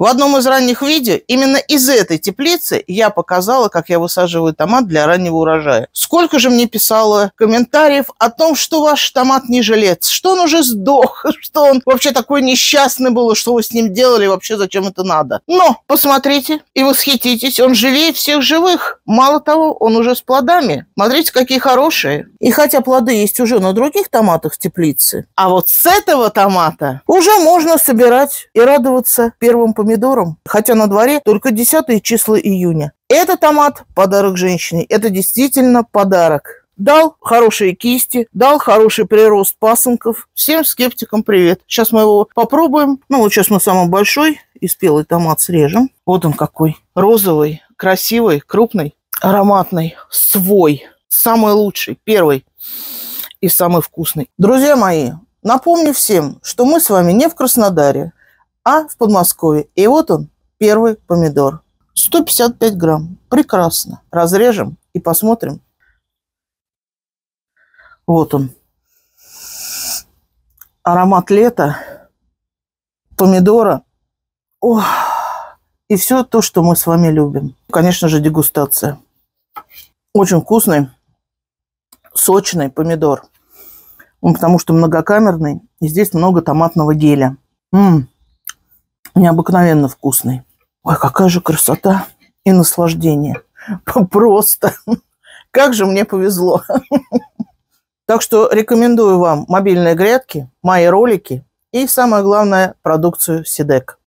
В одном из ранних видео именно из этой теплицы я показала, как я высаживаю томат для раннего урожая. Сколько же мне писало комментариев о том, что ваш томат не жилец, что он уже сдох, что он вообще такой несчастный был, что вы с ним делали, вообще зачем это надо. Но посмотрите и восхититесь, он живее всех живых. Мало того, он уже с плодами. Смотрите, какие хорошие. И хотя плоды есть уже на других томатах в теплице, а вот с этого томата уже можно собирать и радоваться первым помидорам помидорам, хотя на дворе только 10 числа июня. Это томат – подарок женщине. Это действительно подарок. Дал хорошие кисти, дал хороший прирост пасынков. Всем скептикам привет. Сейчас мы его попробуем. Ну, вот сейчас мы самый большой и спелый томат срежем. Вот он какой. Розовый, красивый, крупный, ароматный, свой. Самый лучший, первый и самый вкусный. Друзья мои, напомню всем, что мы с вами не в Краснодаре, а в Подмосковье. И вот он, первый помидор. 155 грамм. Прекрасно. Разрежем и посмотрим. Вот он. Аромат лета, помидора. Ох, и все то, что мы с вами любим. Конечно же, дегустация. Очень вкусный, сочный помидор. Он потому что многокамерный, и здесь много томатного геля. М-м, необыкновенно вкусный. Ой, какая же красота и наслаждение. Просто. Как же мне повезло. Так что рекомендую вам мобильные грядки, мои ролики и, самое главное, продукцию Сидек.